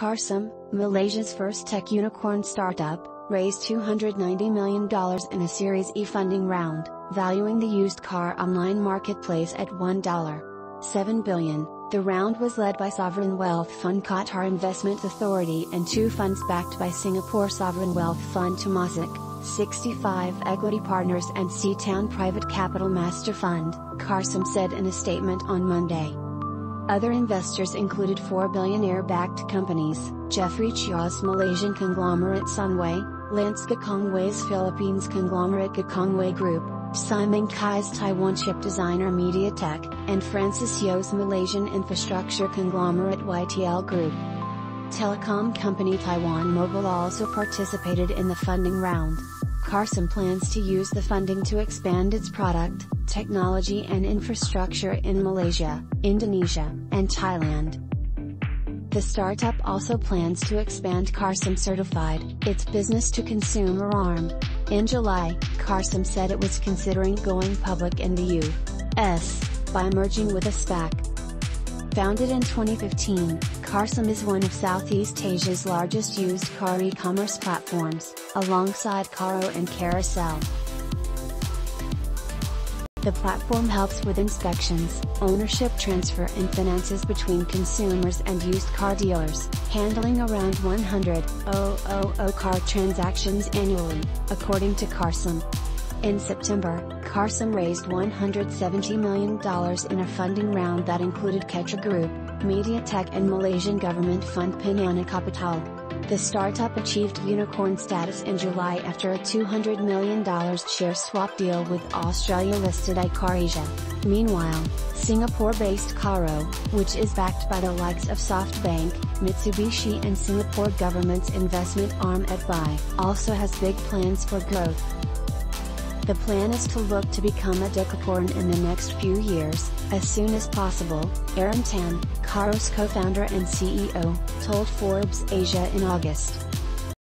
Carsome, Malaysia's first tech unicorn startup, raised $290 million in a Series E funding round, valuing the used car online marketplace at $1.7 billion. The round was led by sovereign wealth fund Qatar Investment Authority and two funds backed by Singapore sovereign wealth fund Temasek, 65 equity partners and Seatown Private Capital Master Fund, Carsome said in a statement on Monday. Other investors included four billionaire-backed companies, Jeffrey Cheah's Malaysian conglomerate Sunway, Lance Gokongwei's Philippines conglomerate Gokongwei Group, Tsai Ming-kai's Taiwan chip designer MediaTek, and Francis Yeoh's Malaysian infrastructure conglomerate YTL Group. Telecom company Taiwan Mobile also participated in the funding round. Carsome plans to use the funding to expand its product, technology and infrastructure in Malaysia, Indonesia, and Thailand. The startup also plans to expand Carsome Certified, its business to consumer arm. In July, Carsome said it was considering going public in the U.S. by merging with a SPAC. Founded in 2015, Carsome is one of Southeast Asia's largest used car e-commerce platforms, alongside Carro and Carousell. The platform helps with inspections, ownership transfer and finances between consumers and used car dealers, handling around 100,000 car transactions annually, according to Carsome. In September, Carsome raised $170 million in a funding round that included Catcha Group, MediaTek and Malaysian government fund Penjana Kapital. The startup achieved unicorn status in July after a $200 million share swap deal with Australia-listed iCarasia. Meanwhile, Singapore-based Carro, which is backed by the likes of SoftBank, Mitsubishi and Singapore government's investment arm EDBI, also has big plans for growth. The plan is to look to become a decacorn in the next few years, as soon as possible, Aaron Tan, Carro's co-founder and CEO, told Forbes Asia in August.